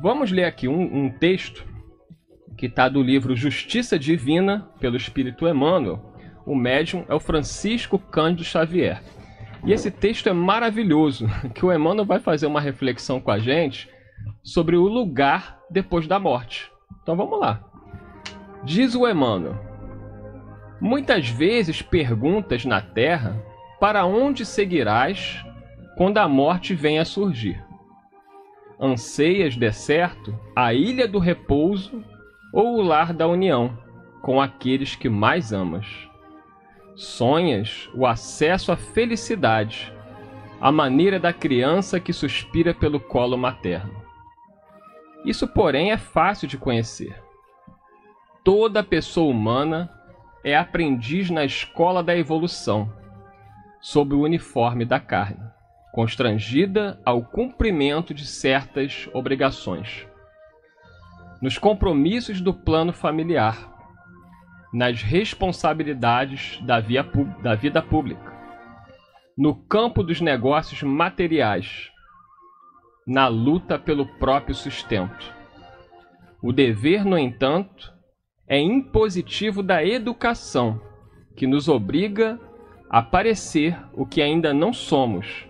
Vamos ler aqui um, um texto que está do livro Justiça Divina, pelo Espírito Emmanuel. O médium é o Francisco Cândido Xavier. E esse texto é maravilhoso, que o Emmanuel vai fazer uma reflexão com a gente sobre o lugar depois da morte. Então vamos lá. Diz o Emmanuel: Muitas vezes perguntas na terra para onde seguirás quando a morte vem a surgir. Anseias, de certo, a ilha do repouso ou o lar da união com aqueles que mais amas. Sonhas o acesso à felicidade, a maneira da criança que suspira pelo colo materno. Isso, porém, é fácil de conhecer. Toda pessoa humana é aprendiz na escola da evolução, sob o uniforme da carne, constrangida ao cumprimento de certas obrigações nos compromissos do plano familiar, nas responsabilidades da, via, da vida pública, no campo dos negócios materiais, na luta pelo próprio sustento. O dever, no entanto, é impositivo da educação, que nos obriga a parecer o que ainda não somos,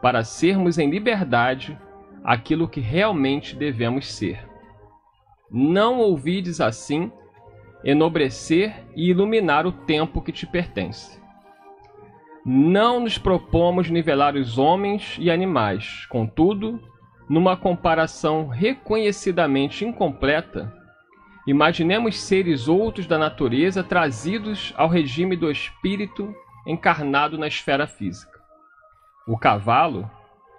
para sermos em liberdade aquilo que realmente devemos ser. Não ouvides assim enobrecer e iluminar o tempo que te pertence. Não nos propomos nivelar os homens e animais, contudo, numa comparação reconhecidamente incompleta, imaginemos seres outros da natureza trazidos ao regime do espírito encarnado na esfera física. O cavalo,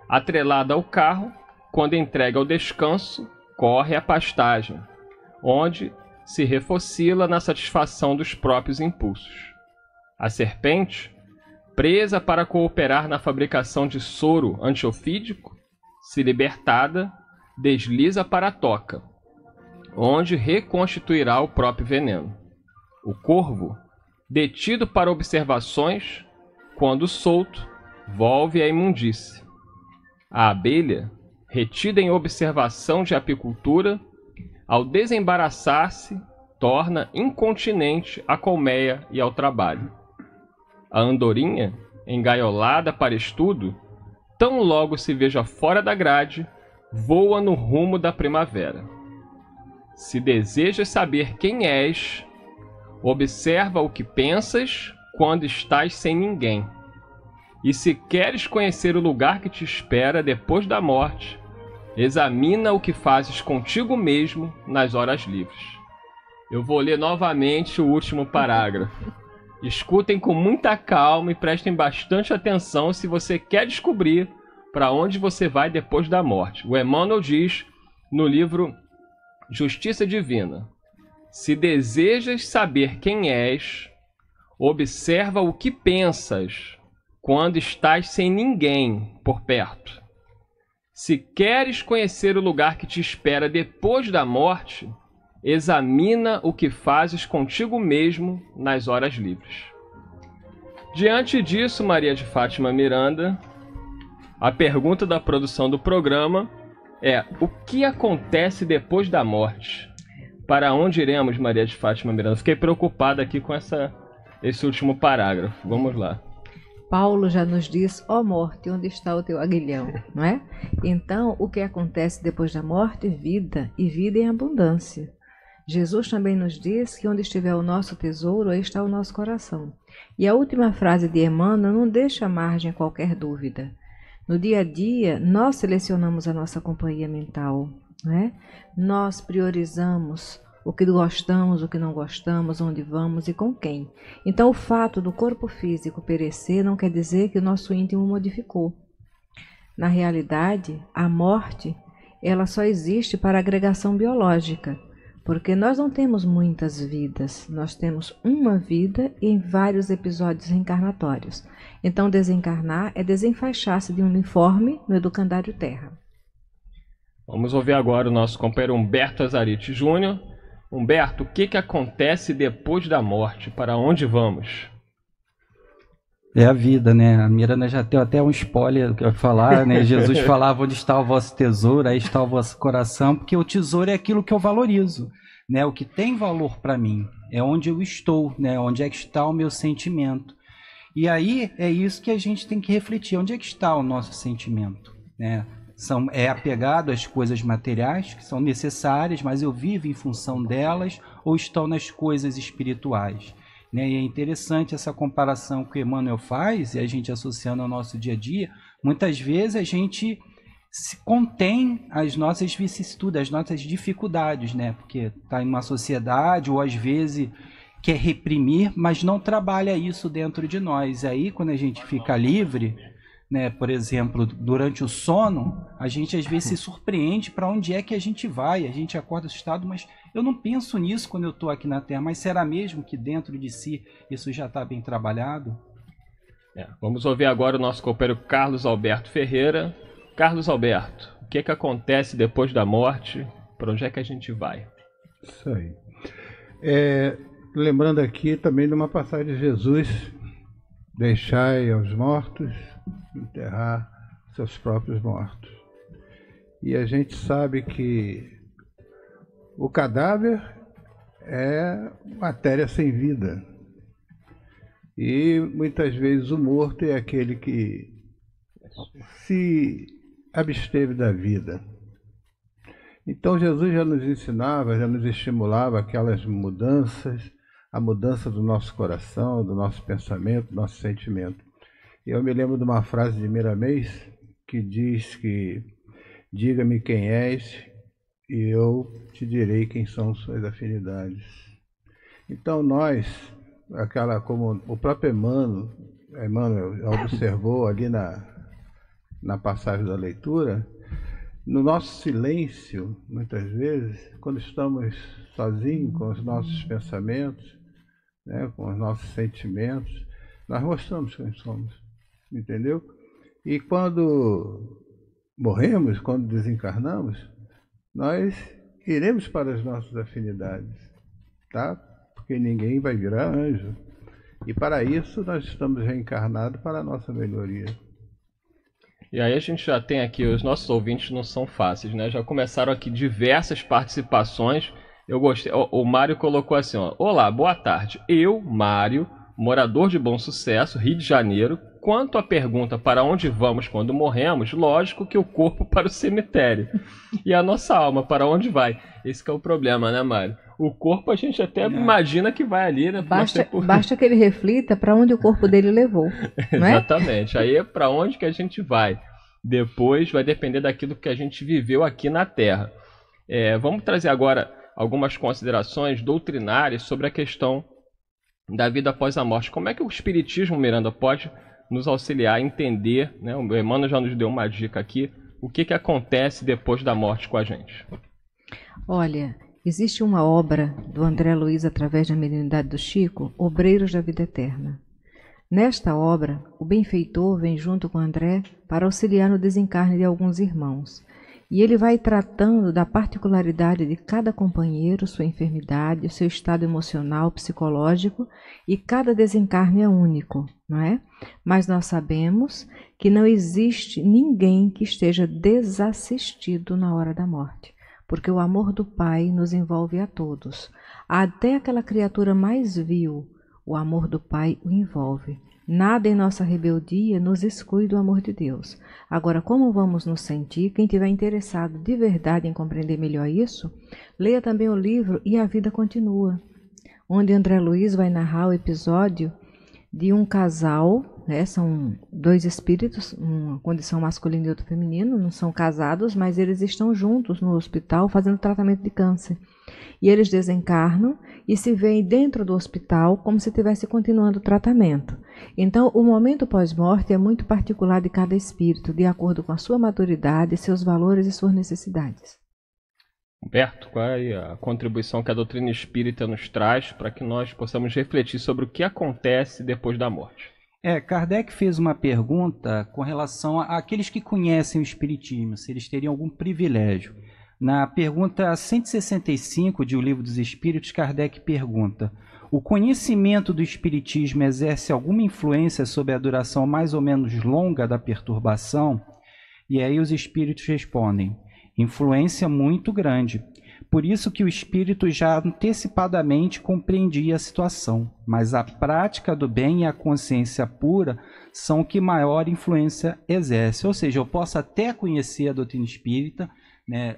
atrelado ao carro, quando entregue ao descanso, corre à pastagem, onde se refocila na satisfação dos próprios impulsos. A serpente, presa para cooperar na fabricação de soro antiofídico, se libertada, desliza para a toca, onde reconstituirá o próprio veneno. O corvo, detido para observações, quando solto, volve à imundície. A abelha, retida em observação de apicultura, ao desembaraçar-se, torna incontinente à colmeia e ao trabalho. A andorinha, engaiolada para estudo, tão logo se veja fora da grade, voa no rumo da primavera. Se desejas saber quem és, observa o que pensas quando estás sem ninguém. E se queres conhecer o lugar que te espera depois da morte, Examina o que fazes contigo mesmo nas horas livres. Eu vou ler novamente o último parágrafo. Escutem com muita calma e prestem bastante atenção se você quer descobrir para onde você vai depois da morte. O Emmanuel diz no livro Justiça Divina: Se desejas saber quem és, observa o que pensas quando estás sem ninguém por perto. Se queres conhecer o lugar que te espera depois da morte, examina o que fazes contigo mesmo nas horas livres. Diante disso, Maria de Fátima Miranda, a pergunta da produção do programa é: o que acontece depois da morte? Para onde iremos, Maria de Fátima Miranda? Fiquei preocupada aqui com essa, esse último parágrafo. Vamos lá. Paulo já nos diz, ó oh morte, onde está o teu aguilhão, não é? Então, o que acontece depois da morte? Vida, e vida em abundância. Jesus também nos diz que onde estiver o nosso tesouro, aí está o nosso coração. E a última frase de Emmanuel não deixa margem a qualquer dúvida. No dia a dia, nós selecionamos a nossa companhia mental, não é? Nós priorizamos o que gostamos, o que não gostamos, onde vamos e com quem. Então, o fato do corpo físico perecer não quer dizer que o nosso íntimo modificou. Na realidade, a morte, ela só existe para agregação biológica, porque nós não temos muitas vidas, nós temos uma vida em vários episódios reencarnatórios. Então, desencarnar é desenfaixar-se de um uniforme no educandário Terra. Vamos ouvir agora o nosso companheiro Humberto Azarite Júnior, Humberto, o que, que acontece depois da morte? Para onde vamos? É a vida, né? A Miranda já deu até um spoiler que eu falar, né? Jesus falava onde está o vosso tesouro, aí está o vosso coração, porque o tesouro é aquilo que eu valorizo, né? O que tem valor para mim é onde eu estou, né? Onde é que está o meu sentimento. E aí é isso que a gente tem que refletir. Onde é que está o nosso sentimento, né? São, é apegado às coisas materiais que são necessárias, mas eu vivo em função delas ou estão nas coisas espirituais. Né? E é interessante essa comparação que o Emmanuel faz, e a gente associando ao nosso dia a dia. Muitas vezes a gente se contém as nossas vicissitudes, as nossas dificuldades, né? Porque está em uma sociedade, ou às vezes quer reprimir, mas não trabalha isso dentro de nós. Aí, quando a gente fica livre, né, por exemplo, durante o sono, a gente às vezes se surpreende para onde é que a gente vai. A gente acorda assustado, mas eu não penso nisso quando eu estou aqui na Terra. Mas será mesmo que dentro de si isso já está bem trabalhado? É, vamos ouvir agora o nosso companheiro Carlos Alberto Ferreira. Carlos Alberto, o que, é que acontece depois da morte? Para onde é que a gente vai? Isso aí. É, lembrando aqui também de uma passagem de Jesus: Deixai aos mortos enterrar seus próprios mortos. E a gente sabe que o cadáver é matéria sem vida. E muitas vezes o morto é aquele que se absteve da vida. Então Jesus já nos ensinava, já nos estimulava aquelas mudanças, a mudança do nosso coração, do nosso pensamento, do nosso sentimento. Eu me lembro de uma frase de Miramês que diz que diga-me quem és e eu te direi quem são suas afinidades. Então nós, aquela como o próprio Emmanuel, Emmanuel observou ali na, na passagem da leitura, no nosso silêncio, muitas vezes, quando estamos sozinhos com os nossos pensamentos, né, com os nossos sentimentos, nós mostramos quem somos entendeu? E quando morremos, quando desencarnamos, nós iremos para as nossas afinidades, tá? Porque ninguém vai virar anjo. E para isso nós estamos reencarnados para a nossa melhoria. E aí a gente já tem aqui, os nossos ouvintes não são fáceis, né? Já começaram aqui diversas participações. Eu gostei. O, o Mário colocou assim, ó. Olá, boa tarde. Eu, Mário, morador de Bom Sucesso, Rio de Janeiro, Quanto à pergunta para onde vamos quando morremos, lógico que o corpo para o cemitério. E a nossa alma para onde vai? Esse é o problema, né, Mário? O corpo a gente até é. imagina que vai ali, né? Basta, por... basta que ele reflita para onde o corpo dele levou. É? Exatamente. Aí é para onde que a gente vai. Depois vai depender daquilo que a gente viveu aqui na Terra. É, vamos trazer agora algumas considerações doutrinárias sobre a questão da vida após a morte. Como é que o Espiritismo, Miranda, pode nos auxiliar a entender, né? o Emmanuel já nos deu uma dica aqui, o que, que acontece depois da morte com a gente. Olha, existe uma obra do André Luiz através da mediunidade do Chico, Obreiros da Vida Eterna. Nesta obra, o benfeitor vem junto com André para auxiliar no desencarne de alguns irmãos. E ele vai tratando da particularidade de cada companheiro, sua enfermidade, o seu estado emocional, psicológico, e cada desencarne é único, não é? Mas nós sabemos que não existe ninguém que esteja desassistido na hora da morte, porque o amor do Pai nos envolve a todos. Até aquela criatura mais vil, o amor do Pai o envolve. Nada em nossa rebeldia nos exclui do amor de Deus. Agora, como vamos nos sentir? Quem tiver interessado de verdade em compreender melhor isso, leia também o livro E a Vida Continua, onde André Luiz vai narrar o episódio de um casal, né, são dois espíritos, uma condição masculina e outra feminino, não são casados, mas eles estão juntos no hospital fazendo tratamento de câncer. E eles desencarnam e se veem dentro do hospital como se estivesse continuando o tratamento. Então, o momento pós-morte é muito particular de cada espírito, de acordo com a sua maturidade, seus valores e suas necessidades. Humberto, qual é a contribuição que a doutrina espírita nos traz para que nós possamos refletir sobre o que acontece depois da morte? É, Kardec fez uma pergunta com relação àqueles que conhecem o Espiritismo, se eles teriam algum privilégio. Na pergunta 165 de O Livro dos Espíritos, Kardec pergunta: o conhecimento do espiritismo exerce alguma influência sobre a duração mais ou menos longa da perturbação? E aí os espíritos respondem: influência muito grande. Por isso que o espírito já antecipadamente compreendia a situação, mas a prática do bem e a consciência pura são o que maior influência exerce. Ou seja, eu posso até conhecer a doutrina espírita, né,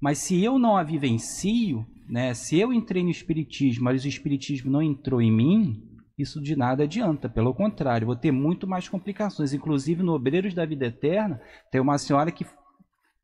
mas se eu não a vivencio, né, se eu entrei no espiritismo, mas o espiritismo não entrou em mim, isso de nada adianta. Pelo contrário, vou ter muito mais complicações. Inclusive, no Obreiros da Vida Eterna, tem uma senhora que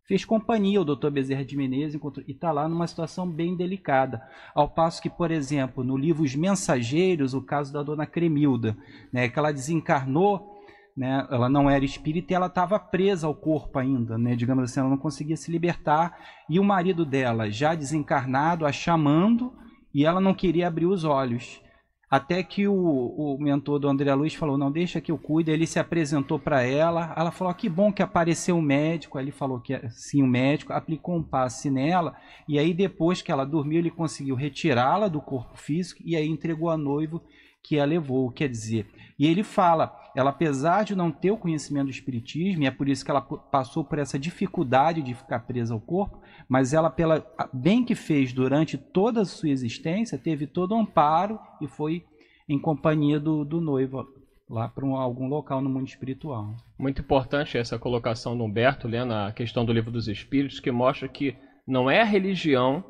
fez companhia ao Dr. Bezerra de Menezes e está lá numa situação bem delicada. Ao passo que, por exemplo, no livro Os Mensageiros, o caso da dona Cremilda, né, que ela desencarnou, né, ela não era espírita e ela estava presa ao corpo ainda, né, digamos assim, ela não conseguia se libertar, e o marido dela, já desencarnado, a chamando, e ela não queria abrir os olhos. Até que o, o mentor do André Luiz falou: Não, deixa que eu cuide. Ele se apresentou para ela. Ela falou: Que bom que apareceu o um médico. Aí ele falou que sim, o um médico aplicou um passe nela. E aí, depois que ela dormiu, ele conseguiu retirá-la do corpo físico e aí entregou a noivo que a levou. Quer dizer, e ele fala: ela, apesar de não ter o conhecimento do espiritismo, e é por isso que ela passou por essa dificuldade de ficar presa ao corpo, mas ela, pela bem que fez durante toda a sua existência, teve todo o amparo e foi em companhia do, do noivo lá para um, algum local no mundo espiritual. Muito importante essa colocação do Humberto, lendo a questão do livro dos Espíritos, que mostra que não é a religião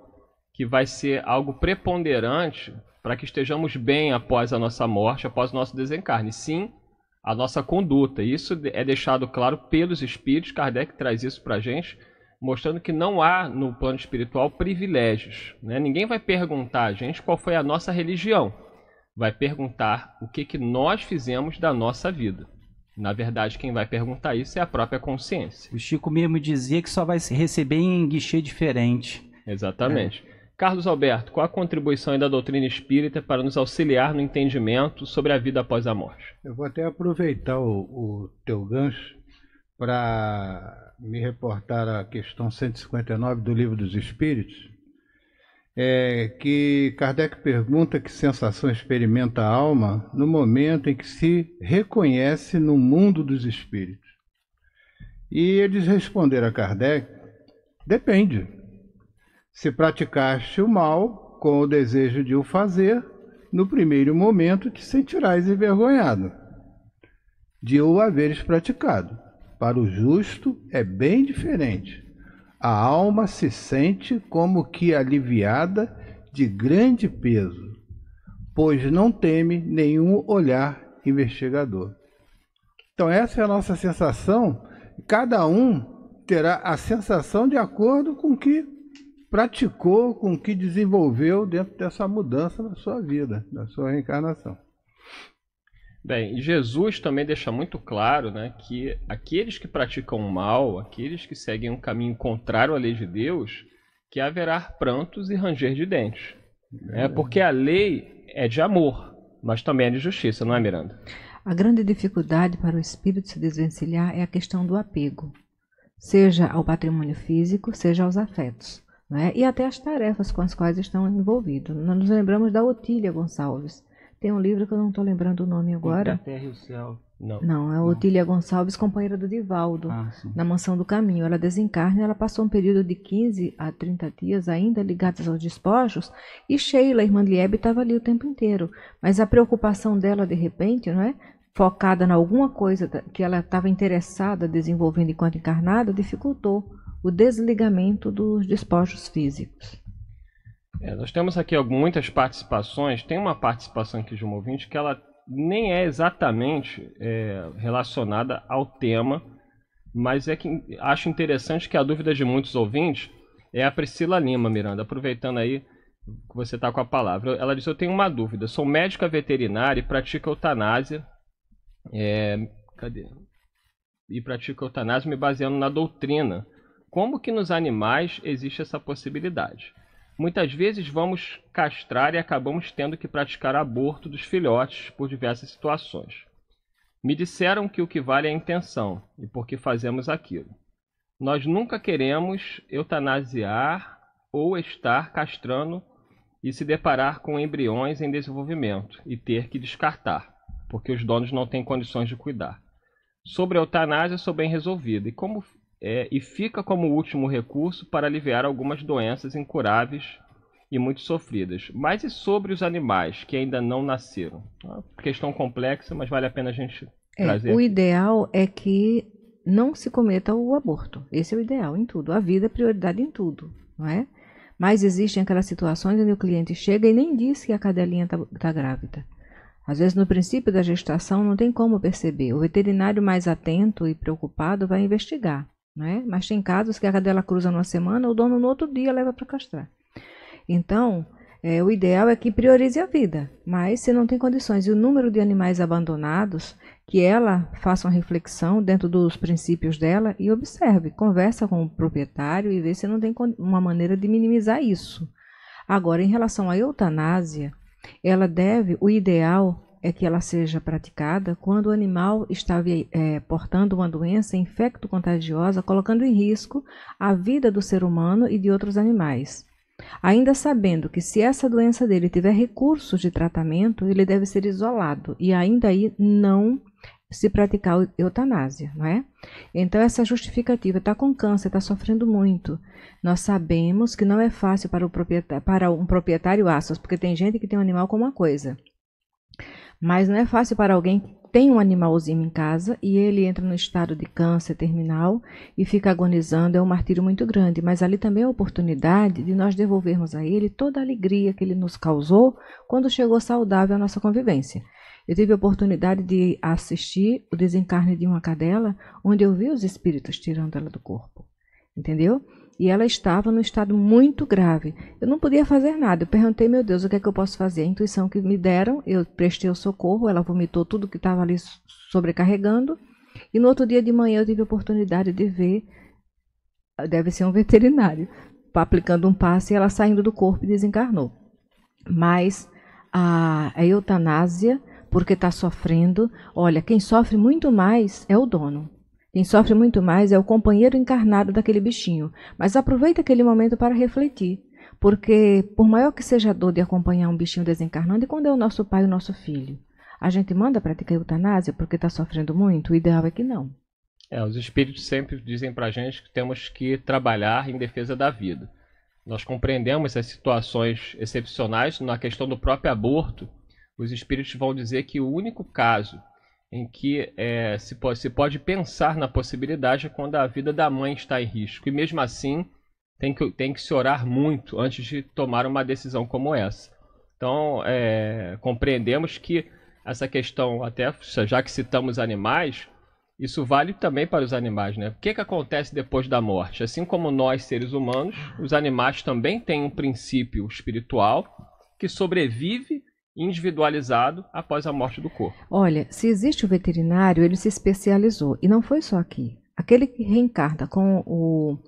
que vai ser algo preponderante para que estejamos bem após a nossa morte, após o nosso desencarne. Sim, a nossa conduta. Isso é deixado claro pelos Espíritos. Kardec traz isso para a gente mostrando que não há no plano espiritual privilégios. Né? Ninguém vai perguntar a gente qual foi a nossa religião. Vai perguntar o que, que nós fizemos da nossa vida. Na verdade, quem vai perguntar isso é a própria consciência. O Chico mesmo dizia que só vai receber em guichê diferente. Exatamente. É. Carlos Alberto, qual a contribuição da doutrina espírita para nos auxiliar no entendimento sobre a vida após a morte? Eu vou até aproveitar o, o teu gancho para me reportar a questão 159 do Livro dos Espíritos, é que Kardec pergunta que sensação experimenta a alma no momento em que se reconhece no mundo dos espíritos. E eles responderam a Kardec: depende. Se praticaste o mal com o desejo de o fazer, no primeiro momento te sentirás envergonhado de o haveres praticado. Para o justo é bem diferente. A alma se sente como que aliviada de grande peso, pois não teme nenhum olhar investigador. Então, essa é a nossa sensação. Cada um terá a sensação de acordo com que praticou, com o que desenvolveu dentro dessa mudança na sua vida, na sua reencarnação. Bem, Jesus também deixa muito claro né, que aqueles que praticam o mal, aqueles que seguem um caminho contrário à lei de Deus, que haverá prantos e ranger de dentes. É porque a lei é de amor, mas também é de justiça, não é, Miranda? A grande dificuldade para o espírito se desvencilhar é a questão do apego, seja ao patrimônio físico, seja aos afetos, né? e até as tarefas com as quais estão envolvidos. Nós nos lembramos da Otília Gonçalves, tem um livro que eu não estou lembrando o nome agora. A Terra e o Céu. Não. Não, é a Otília Gonçalves, companheira do Divaldo, ah, na Mansão do Caminho. Ela desencarna, ela passou um período de 15 a 30 dias ainda ligadas aos despojos, e Sheila, irmã de Liebe, estava ali o tempo inteiro. Mas a preocupação dela, de repente, não é? focada em alguma coisa que ela estava interessada desenvolvendo enquanto encarnada, dificultou o desligamento dos despojos físicos. É, nós temos aqui muitas participações. Tem uma participação aqui de um ouvinte que ela nem é exatamente é, relacionada ao tema, mas é que acho interessante que a dúvida de muitos ouvintes é a Priscila Lima, Miranda, aproveitando aí que você está com a palavra. Ela diz: Eu tenho uma dúvida. Sou médica veterinária e pratico eutanásia. É, cadê? E pratico eutanásia me baseando na doutrina. Como que nos animais existe essa possibilidade? Muitas vezes vamos castrar e acabamos tendo que praticar aborto dos filhotes por diversas situações. Me disseram que o que vale é a intenção e por que fazemos aquilo. Nós nunca queremos eutanasiar ou estar castrando e se deparar com embriões em desenvolvimento e ter que descartar, porque os donos não têm condições de cuidar. Sobre a eutanásia, sou bem resolvido e, como, é, e fica como último recurso para aliviar algumas doenças incuráveis e muito sofridas. Mas e sobre os animais que ainda não nasceram? Uma questão complexa, mas vale a pena a gente É, trazer. o ideal é que não se cometa o aborto. Esse é o ideal em tudo. A vida é prioridade em tudo, não é? Mas existem aquelas situações onde o cliente chega e nem diz que a cadelinha está grávida. Às vezes, no princípio da gestação, não tem como perceber. O veterinário mais atento e preocupado vai investigar, não é? Mas tem casos que a cadela cruza numa semana, o dono no outro dia leva para castrar. Então, é, o ideal é que priorize a vida, mas se não tem condições e o número de animais abandonados, que ela faça uma reflexão dentro dos princípios dela e observe, conversa com o proprietário e vê se não tem uma maneira de minimizar isso. Agora, em relação à eutanásia, ela deve, o ideal é que ela seja praticada quando o animal está eh, portando uma doença infecto-contagiosa, colocando em risco a vida do ser humano e de outros animais. Ainda sabendo que se essa doença dele tiver recursos de tratamento, ele deve ser isolado e ainda aí não se praticar eu- eutanásia, não é? Então essa justificativa está com câncer, está sofrendo muito. Nós sabemos que não é fácil para, o proprietário, para um proprietário aspas, porque tem gente que tem um animal como uma coisa. Mas não é fácil para alguém que tem um animalzinho em casa e ele entra no estado de câncer terminal e fica agonizando, é um martírio muito grande. Mas ali também é a oportunidade de nós devolvermos a ele toda a alegria que ele nos causou quando chegou saudável à nossa convivência. Eu tive a oportunidade de assistir o desencarne de uma cadela, onde eu vi os espíritos tirando ela do corpo. Entendeu? E ela estava num estado muito grave. Eu não podia fazer nada. Eu perguntei, meu Deus, o que é que eu posso fazer? A intuição que me deram, eu prestei o socorro, ela vomitou tudo que estava ali sobrecarregando. E no outro dia de manhã eu tive a oportunidade de ver, deve ser um veterinário, aplicando um passe e ela saindo do corpo e desencarnou. Mas a, a eutanásia, porque está sofrendo, olha, quem sofre muito mais é o dono. Quem sofre muito mais é o companheiro encarnado daquele bichinho. Mas aproveita aquele momento para refletir. Porque, por maior que seja a dor de acompanhar um bichinho desencarnando, e quando é o nosso pai e o nosso filho? A gente manda praticar eutanásia porque está sofrendo muito? O ideal é que não. É, os espíritos sempre dizem pra gente que temos que trabalhar em defesa da vida. Nós compreendemos as situações excepcionais na questão do próprio aborto. Os espíritos vão dizer que o único caso em que é, se, pode, se pode pensar na possibilidade quando a vida da mãe está em risco. E mesmo assim, tem que, tem que se orar muito antes de tomar uma decisão como essa. Então, é, compreendemos que essa questão, até já que citamos animais, isso vale também para os animais, né? O que, que acontece depois da morte? Assim como nós, seres humanos, os animais também têm um princípio espiritual que sobrevive individualizado após a morte do corpo. Olha, se existe o veterinário, ele se especializou. E não foi só aqui. Aquele que reencarna com o,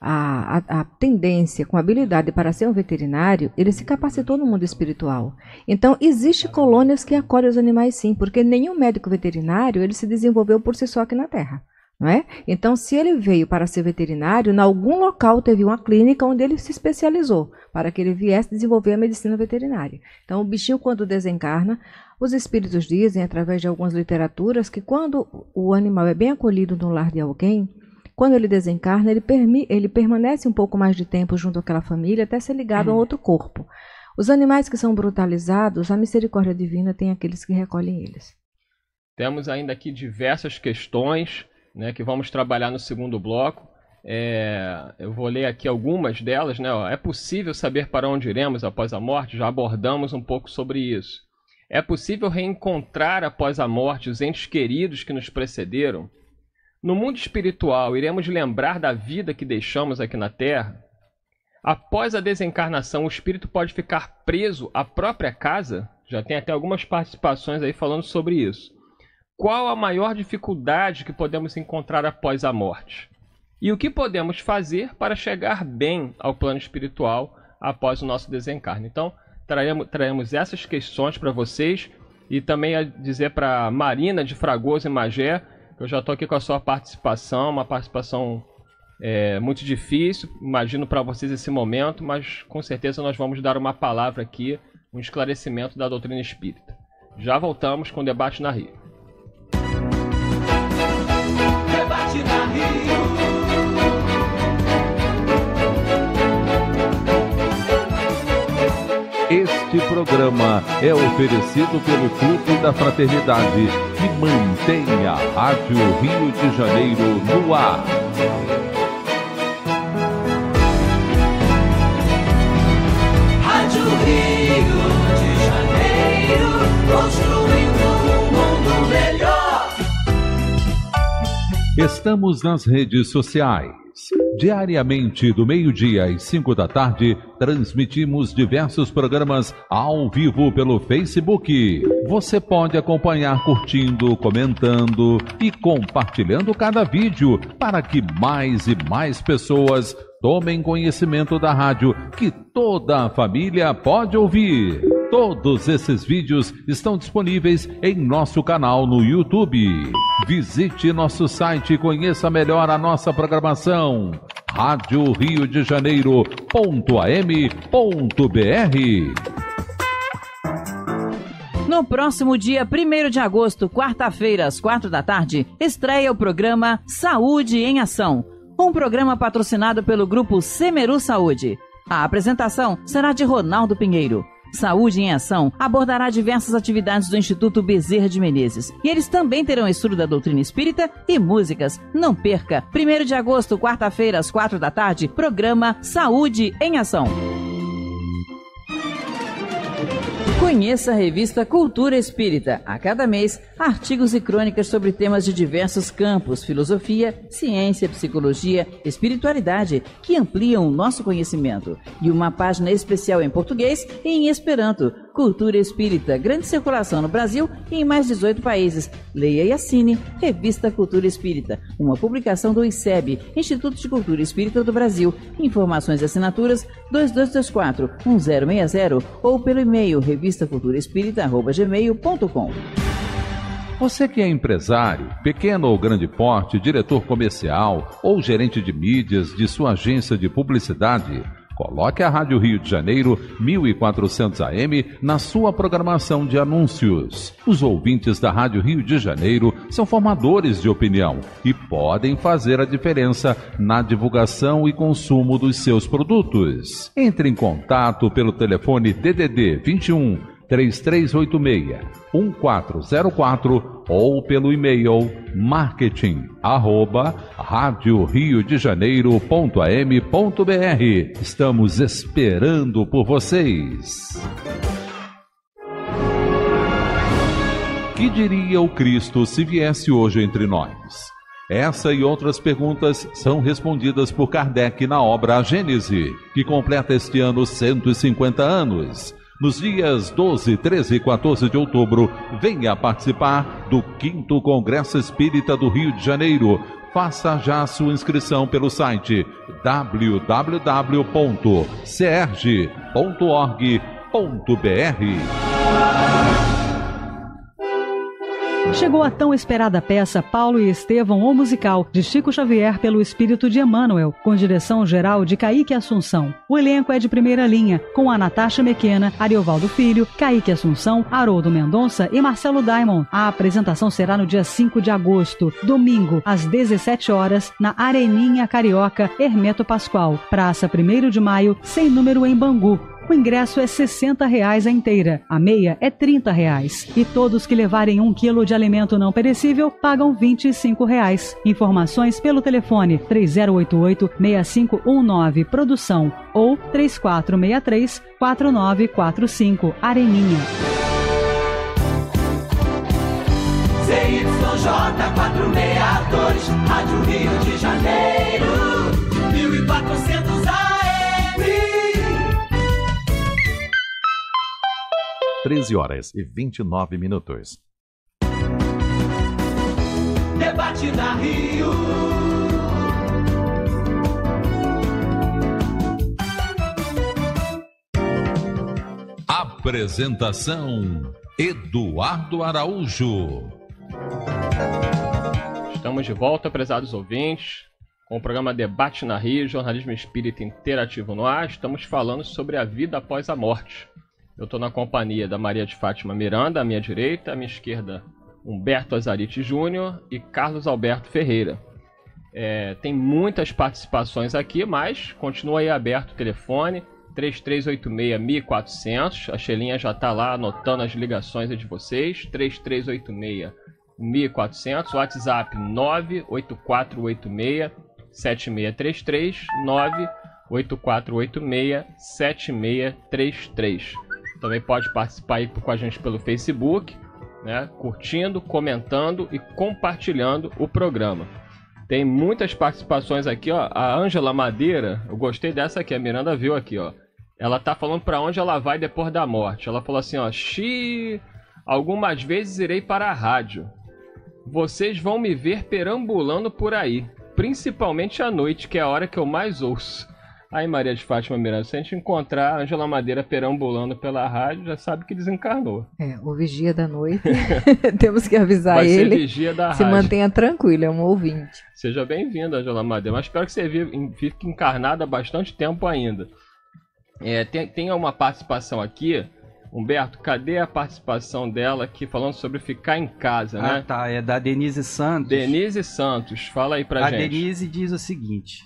a, a, a, tendência, com a habilidade para ser um veterinário, ele se capacitou no mundo espiritual. Então, existe colônias que acolhem os animais sim, porque nenhum médico veterinário ele se desenvolveu por si só aqui na Terra. É? Então, se ele veio para ser veterinário, em algum local teve uma clínica onde ele se especializou para que ele viesse desenvolver a medicina veterinária. Então, o bichinho, quando desencarna, os espíritos dizem, através de algumas literaturas, que quando o animal é bem acolhido no lar de alguém, quando ele desencarna, ele, ele permanece um pouco mais de tempo junto àquela família até ser ligado a outro corpo. Os animais que são brutalizados, a misericórdia divina tem aqueles que recolhem eles. Temos ainda aqui diversas questões né, que vamos trabalhar no segundo bloco. É, eu vou ler aqui algumas delas. Né, ó. É possível saber para onde iremos após a morte? Já abordamos um pouco sobre isso. É possível reencontrar após a morte os entes queridos que nos precederam? No mundo espiritual, iremos lembrar da vida que deixamos aqui na Terra? Após a desencarnação, o espírito pode ficar preso à própria casa? Já tem até algumas participações aí falando sobre isso. Qual a maior dificuldade que podemos encontrar após a morte? E o que podemos fazer para chegar bem ao plano espiritual após o nosso desencarne? Então, traremos, traremos essas questões para vocês e também a dizer para Marina de Fragoso e Magé, que eu já estou aqui com a sua participação, uma participação É muito difícil, imagino para vocês esse momento, mas com certeza nós vamos dar uma palavra aqui, um esclarecimento da doutrina espírita. Já voltamos com o debate na Rio. Este programa é oferecido pelo Clube da Fraternidade, que mantém a Rádio Rio de Janeiro no ar. Rádio Rio de Janeiro, Estamos nas redes sociais. Diariamente, do meio-dia às cinco da tarde, transmitimos diversos programas ao vivo pelo Facebook. Você pode acompanhar curtindo, comentando e compartilhando cada vídeo para que mais e mais pessoas tomem conhecimento da rádio que toda a família pode ouvir. Todos esses vídeos estão disponíveis em nosso canal no YouTube. Visite nosso site e conheça melhor a nossa programação. Rádio Rio de No próximo dia 1 de agosto, quarta-feira, às quatro da tarde, estreia o programa Saúde em Ação, um programa patrocinado pelo grupo Semeru Saúde. A apresentação será de Ronaldo Pinheiro. Saúde em Ação abordará diversas atividades do Instituto Bezerra de Menezes. E eles também terão estudo da doutrina espírita e músicas. Não perca! 1 de agosto, quarta-feira, às quatro da tarde, programa Saúde em Ação. Conheça a revista Cultura Espírita. A cada mês, artigos e crônicas sobre temas de diversos campos: filosofia, ciência, psicologia, espiritualidade, que ampliam o nosso conhecimento. E uma página especial em português e em esperanto. Cultura Espírita, grande circulação no Brasil e em mais 18 países. Leia e assine Revista Cultura Espírita, uma publicação do ICEB, Instituto de Cultura Espírita do Brasil. Informações e assinaturas 2224 1060 ou pelo e-mail revistaculturaespírita@gmail.com. Você que é empresário, pequeno ou grande porte, diretor comercial ou gerente de mídias de sua agência de publicidade, Coloque a Rádio Rio de Janeiro 1400 AM na sua programação de anúncios. Os ouvintes da Rádio Rio de Janeiro são formadores de opinião e podem fazer a diferença na divulgação e consumo dos seus produtos. Entre em contato pelo telefone DDD 21 3386 1404 ou pelo e-mail marketing arroba rádio Rio de Janeiro.am.br. Estamos esperando por vocês. Que diria o Cristo se viesse hoje entre nós? Essa e outras perguntas são respondidas por Kardec na obra A Gênese, que completa este ano 150 anos. Nos dias 12, 13 e 14 de outubro, venha participar do 5 Congresso Espírita do Rio de Janeiro. Faça já sua inscrição pelo site www.cerge.org.br. Chegou a tão esperada peça Paulo e Estevão, ou musical, de Chico Xavier pelo espírito de Emmanuel, com direção geral de Kaique Assunção. O elenco é de primeira linha, com a Natasha Mequena, Ariovaldo Filho, Kaique Assunção, Haroldo Mendonça e Marcelo Daimon. A apresentação será no dia 5 de agosto, domingo, às 17 horas, na Areninha Carioca, Hermeto Pascoal, Praça 1 de Maio, sem número em Bangu. O ingresso é 60 reais a inteira, a meia é 30 reais. E todos que levarem um quilo de alimento não perecível pagam 25 reais. Informações pelo telefone 3088-6519 Produção ou 3463-4945 Areninha. ZYJ 462, Rádio Rio de Janeiro, 13 horas e 29 minutos. Debate na Rio. Apresentação Eduardo Araújo. Estamos de volta, prezados ouvintes, com o programa Debate na Rio, jornalismo espírita interativo no ar. Estamos falando sobre a vida após a morte. Eu estou na companhia da Maria de Fátima Miranda, à minha direita, à minha esquerda, Humberto Azarite Júnior e Carlos Alberto Ferreira. É, tem muitas participações aqui, mas continua aí aberto o telefone 3386-1400. A Xelinha já está lá anotando as ligações de vocês. 3386-1400. WhatsApp 98486-7633. 98486-7633. Também pode participar aí com a gente pelo Facebook, né? curtindo, comentando e compartilhando o programa. Tem muitas participações aqui, ó. A Ângela Madeira, eu gostei dessa aqui, a Miranda viu aqui, ó. Ela tá falando para onde ela vai depois da morte. Ela falou assim, ó, Xi, algumas vezes irei para a rádio. Vocês vão me ver perambulando por aí, principalmente à noite, que é a hora que eu mais ouço. Aí, Maria de Fátima Miranda, se a gente encontrar a Angela Madeira perambulando pela rádio, já sabe que desencarnou. É, o vigia da noite. Temos que avisar Vai ele. ser vigia da Se rádio. mantenha tranquilo, é um ouvinte. Seja bem-vinda, Angela Madeira. Mas espero que você fique encarnada há bastante tempo ainda. É, tem, tem uma participação aqui. Humberto, cadê a participação dela aqui falando sobre ficar em casa, Ah, né? tá. É da Denise Santos. Denise Santos, fala aí pra a gente. Denise diz o seguinte: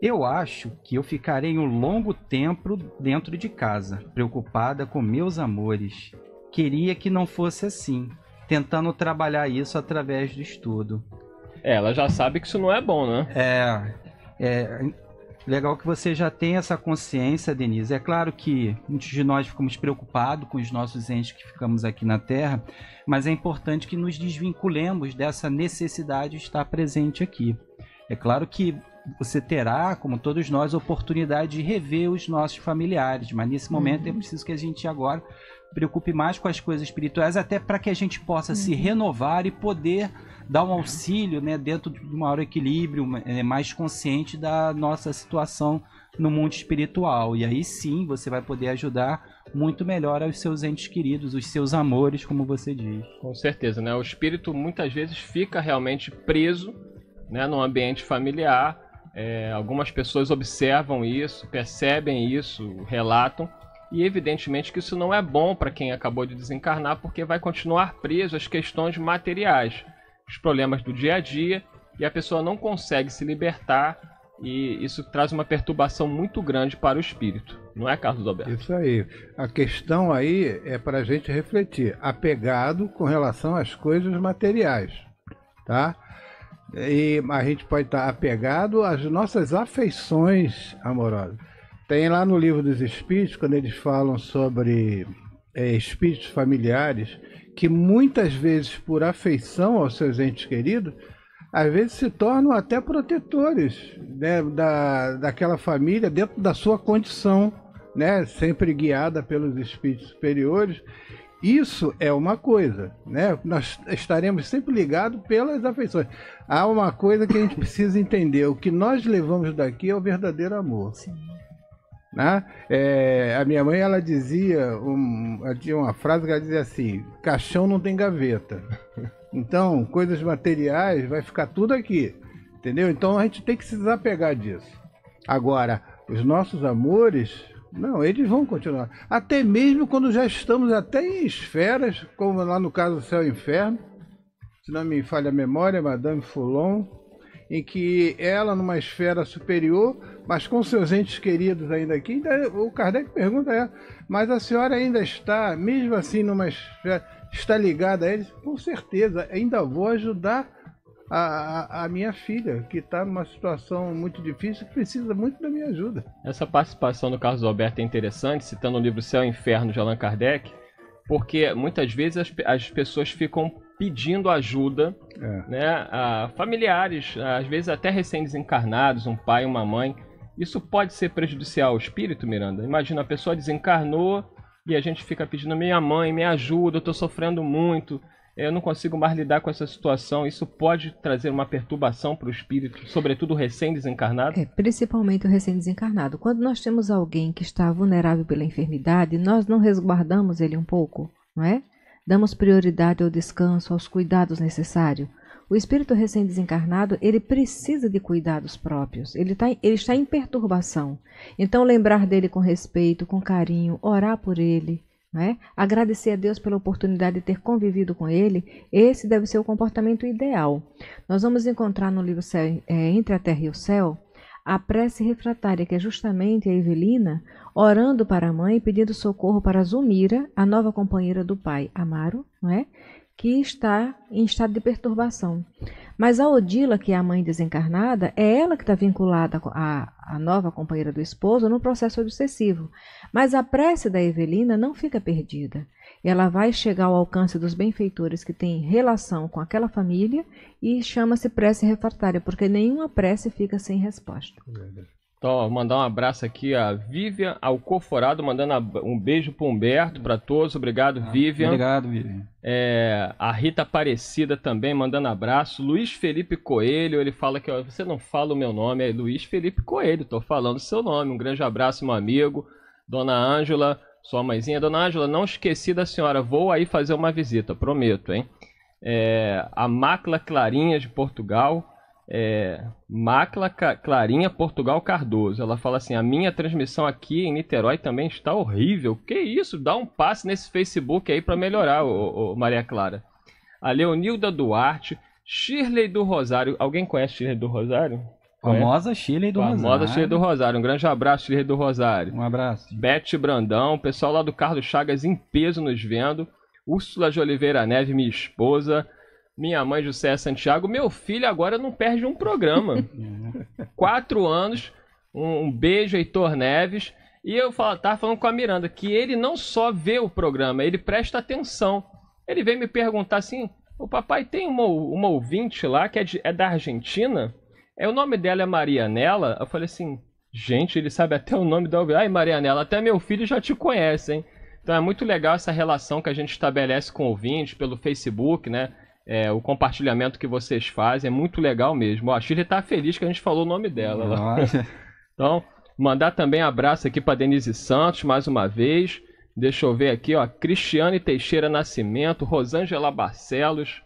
Eu acho que eu ficarei um longo tempo dentro de casa, preocupada com meus amores. Queria que não fosse assim, tentando trabalhar isso através do estudo. É, ela já sabe que isso não é bom, né? É, é legal que você já tem essa consciência, Denise. É claro que muitos de nós ficamos preocupados com os nossos entes que ficamos aqui na Terra, mas é importante que nos desvinculemos dessa necessidade de estar presente aqui. É claro que você terá, como todos nós, a oportunidade de rever os nossos familiares, mas nesse momento é preciso que a gente agora preocupe mais com as coisas espirituais, até para que a gente possa se renovar e poder dar um auxílio né, dentro de um maior equilíbrio, é, mais consciente da nossa situação no mundo espiritual. E aí sim você vai poder ajudar muito melhor aos seus entes queridos, os seus amores, como você diz. Com certeza, né? O espírito muitas vezes fica realmente preso né, no ambiente familiar. É, algumas pessoas observam isso, percebem isso, relatam. E evidentemente que isso não é bom para quem acabou de desencarnar, porque vai continuar preso às questões materiais, os problemas do dia a dia, e a pessoa não consegue se libertar, e isso traz uma perturbação muito grande para o espírito. Não é, Carlos Alberto? Isso aí. A questão aí é para a gente refletir. Apegado com relação às coisas materiais, tá? E a gente pode estar apegado às nossas afeições amorosas. Tem lá no livro dos Espíritos, quando eles falam sobre é, espíritos familiares, que muitas vezes, por afeição aos seus entes queridos, às vezes se tornam até protetores né, da, daquela família dentro da sua condição, né, sempre guiada pelos espíritos superiores. Isso é uma coisa, né? Nós estaremos sempre ligados pelas afeições. Há uma coisa que a gente precisa entender: o que nós levamos daqui é o verdadeiro amor. Né? É, a minha mãe ela dizia, um, tinha uma frase que ela dizia assim: caixão não tem gaveta. Então, coisas materiais vai ficar tudo aqui, entendeu? Então a gente tem que se desapegar disso. Agora, os nossos amores, não, eles vão continuar. Até mesmo quando já estamos até em esferas, como lá no caso do céu e inferno, se não me falha a memória, Madame Foulon, em que ela numa esfera superior, mas com seus entes queridos ainda aqui, ainda, o Kardec pergunta a ela, mas a senhora ainda está, mesmo assim numa esfera, está ligada a eles? Com certeza, ainda vou ajudar a, a, minha filha, que está numa situação muito difícil, que precisa muito da minha ajuda. Essa participação do Carlos Alberto é interessante, citando o livro Céu e Inferno de Allan Kardec, porque muitas vezes as, as pessoas ficam pedindo ajuda É. né, a familiares, às vezes até recém-desencarnados, um pai, uma mãe. Isso pode ser prejudicial ao espírito, Miranda? Imagina, a pessoa desencarnou e a gente fica pedindo minha mãe, me ajuda, eu estou sofrendo muito, eu não consigo mais lidar com essa situação. Isso pode trazer uma perturbação para o espírito, sobretudo o recém-desencarnado? É, principalmente o recém-desencarnado. Quando nós temos alguém que está vulnerável pela enfermidade, nós não resguardamos ele um pouco, não é? Damos prioridade ao descanso, aos cuidados necessários. O espírito recém-desencarnado, ele precisa de cuidados próprios. Ele, tá, ele está em perturbação. Então, lembrar dele com respeito, com carinho, orar por ele, né? agradecer a Deus pela oportunidade de ter convivido com ele, esse deve ser o comportamento ideal. Nós vamos encontrar no livro é, Entre a Terra e o Céu a prece refratária, que é justamente a Evelina orando para a mãe, pedindo socorro para Zumira, a nova companheira do pai, Amaro, não é? Que está em estado de perturbação. Mas a Odila, que é a mãe desencarnada, é ela que está vinculada à, à nova companheira do esposo no processo obsessivo. Mas a prece da Evelina não fica perdida. Ela vai chegar ao alcance dos benfeitores que têm relação com aquela família e chama-se prece refratária, porque nenhuma prece fica sem resposta. Então, mandar um abraço aqui a Vivian Alcoforado, mandando um beijo para Humberto, para todos. Obrigado, ah, Vivian. Obrigado, Vivian. É, a Rita Aparecida também, mandando abraço. Luiz Felipe Coelho, ele fala que ó, você não fala o meu nome, é Luiz Felipe Coelho, estou falando o seu nome. Um grande abraço, meu amigo. Dona Ângela, sua mãezinha. Dona Ângela, não esqueci da senhora, vou aí fazer uma visita, prometo, hein? É, a Macla Clarinha de Portugal é, Macla Clarinha Portugal Cardoso. Ela fala assim: a minha transmissão aqui em Niterói também está horrível. Que isso? Dá um passe nesse Facebook aí para melhorar, ô, ô, Maria Clara. A Leonilda Duarte, Shirley do Rosário. Alguém conhece Shirley do Rosário? Famosa Shirley do Famosa Rosário. Famosa Shirley do Rosário. Um grande abraço, Shirley do Rosário. Um abraço. Beth Brandão, pessoal lá do Carlos Chagas em peso nos vendo. Úrsula de Oliveira Neve, minha esposa minha mãe José Santiago, meu filho agora não perde um programa. Quatro anos, um, um, beijo, Heitor Neves. E eu falo, tava falando com a Miranda que ele não só vê o programa, ele presta atenção. Ele veio me perguntar assim: o papai tem uma, uma ouvinte lá que é, de, é da Argentina? É, o nome dela é Marianela? Eu falei assim: gente, ele sabe até o nome da ouvinte. Ai, Marianela, até meu filho já te conhece, hein? Então é muito legal essa relação que a gente estabelece com ouvintes pelo Facebook, né? É, o compartilhamento que vocês fazem. É muito legal mesmo. Ó, a Shirley tá feliz que a gente falou o nome dela. então, mandar também abraço aqui para Denise Santos, mais uma vez. Deixa eu ver aqui, ó. Cristiane Teixeira Nascimento, Rosângela Barcelos,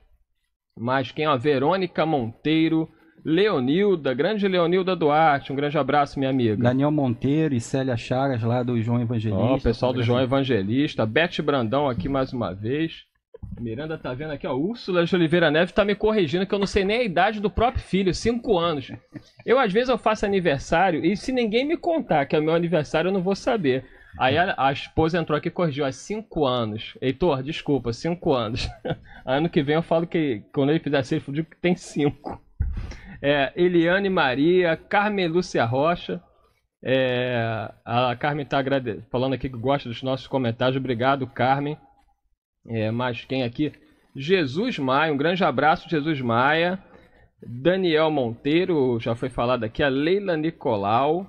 mais quem? Ó, Verônica Monteiro, Leonilda, grande Leonilda Duarte, um grande abraço, minha amiga. Daniel Monteiro e Célia Chagas, lá do João Evangelista. Ó, pessoal do João Evangelista. Beth Brandão aqui mais uma vez. Miranda tá vendo aqui, ó. Úrsula de Oliveira Neves tá me corrigindo que eu não sei nem a idade do próprio filho, 5 anos. Eu, às vezes, eu faço aniversário e se ninguém me contar que é o meu aniversário, eu não vou saber. Aí a, a esposa entrou aqui e corrigiu, há 5 anos. Heitor, desculpa, 5 anos. ano que vem eu falo que quando ele fizer 6, eu digo que tem 5. É, Eliane Maria, Carmen Lúcia Rocha. É, a Carmen tá falando aqui que gosta dos nossos comentários. Obrigado, Carmen. É, mais quem aqui? Jesus Maia, um grande abraço, Jesus Maia. Daniel Monteiro, já foi falado aqui. A Leila Nicolau.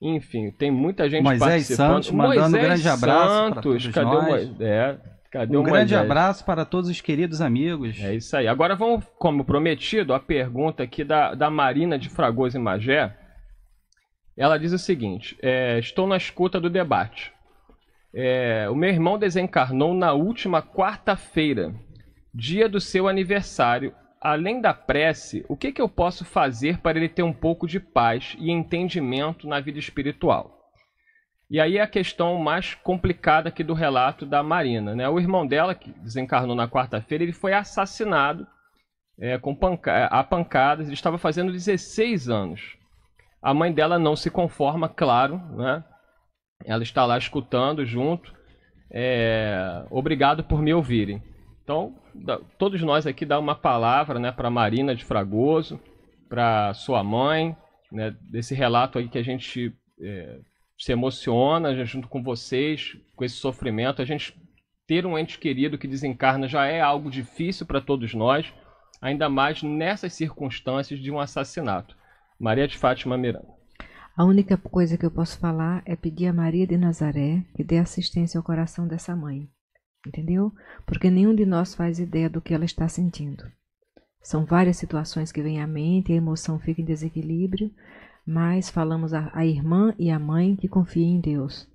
Enfim, tem muita gente Moisés participando. Santos, mandando Moisés um grande abraço Santos, cadê nós. o? É, cadê um o grande Moisés? abraço para todos os queridos amigos. É isso aí. Agora vamos, como prometido, a pergunta aqui da, da Marina de Fragoso e Magé. Ela diz o seguinte: é, Estou na escuta do debate. É, o meu irmão desencarnou na última quarta-feira, dia do seu aniversário. Além da prece, o que, que eu posso fazer para ele ter um pouco de paz e entendimento na vida espiritual? E aí a questão mais complicada aqui do relato da Marina. Né? O irmão dela, que desencarnou na quarta-feira, ele foi assassinado é, com panca a pancadas. Ele estava fazendo 16 anos. A mãe dela não se conforma, claro, né? Ela está lá escutando junto. É, obrigado por me ouvirem. Então, todos nós aqui dá uma palavra né, para Marina de Fragoso, para sua mãe, né, desse relato aí que a gente é, se emociona junto com vocês, com esse sofrimento. A gente ter um ente querido que desencarna já é algo difícil para todos nós, ainda mais nessas circunstâncias de um assassinato. Maria de Fátima Miranda. A única coisa que eu posso falar é pedir a Maria de Nazaré que dê assistência ao coração dessa mãe. Entendeu? Porque nenhum de nós faz ideia do que ela está sentindo. São várias situações que vêm à mente, a emoção fica em desequilíbrio, mas falamos a irmã e a mãe que confiem em Deus.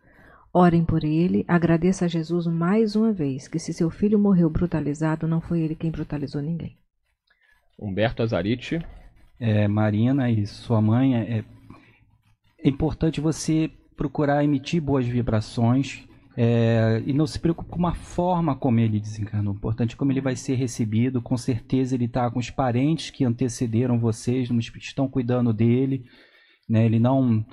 Orem por ele, agradeça a Jesus mais uma vez, que se seu filho morreu brutalizado, não foi ele quem brutalizou ninguém. Humberto Azariti. É, Marina e sua mãe, é, é importante você procurar emitir boas vibrações é, e não se preocupe com a forma como ele desencarnou. O importante é como ele vai ser recebido. Com certeza ele está com os parentes que antecederam vocês, estão cuidando dele. Né? Ele não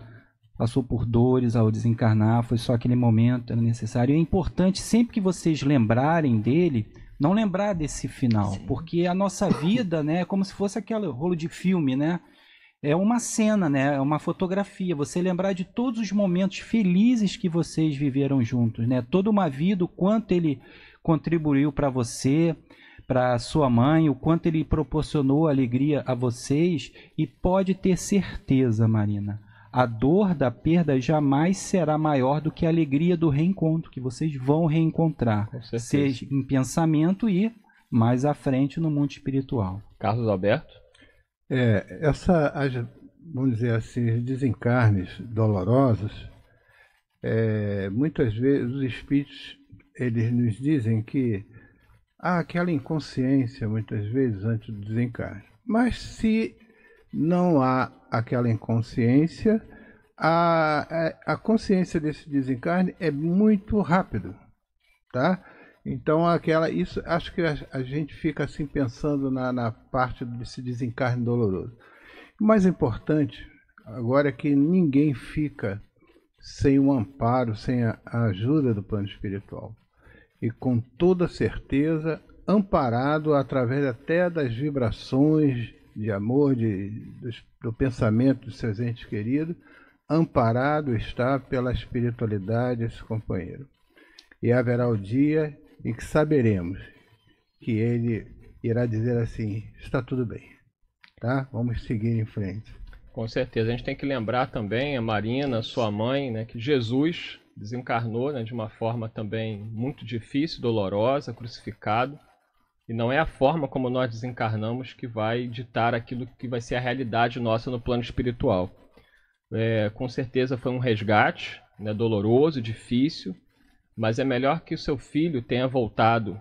passou por dores ao desencarnar, foi só aquele momento, era necessário. E é importante, sempre que vocês lembrarem dele, não lembrar desse final, Sim. porque a nossa vida né, é como se fosse aquele rolo de filme, né? É uma cena, né? É uma fotografia. Você lembrar de todos os momentos felizes que vocês viveram juntos, né? Toda uma vida, o quanto ele contribuiu para você, para sua mãe, o quanto ele proporcionou alegria a vocês e pode ter certeza, Marina, a dor da perda jamais será maior do que a alegria do reencontro, que vocês vão reencontrar, seja em pensamento e mais à frente no mundo espiritual. Carlos Alberto? É, essa, vamos dizer assim, desencarnes dolorosos, é, muitas vezes os espíritos eles nos dizem que há aquela inconsciência muitas vezes antes do desencarne. Mas se não há aquela inconsciência, a, a, a consciência desse desencarne é muito rápido, tá? Então, aquela, isso, acho que a, a gente fica assim pensando na, na, parte desse desencarne doloroso. O mais importante agora é que ninguém fica sem o amparo, sem a, a ajuda do plano espiritual. E com toda certeza, amparado através até das vibrações de amor, de, do, pensamento dos seus entes queridos, amparado está pela espiritualidade esse companheiro. E haverá o dia e que saberemos que ele irá dizer assim: está tudo bem, tá? Vamos seguir em frente. Com certeza. A gente tem que lembrar também a Marina, sua mãe, né, que Jesus desencarnou né, de uma forma também muito difícil, dolorosa, crucificado. E não é a forma como nós desencarnamos que vai ditar aquilo que vai ser a realidade nossa no plano espiritual. É, com certeza foi um resgate né, doloroso, difícil, mas é melhor que o seu filho tenha voltado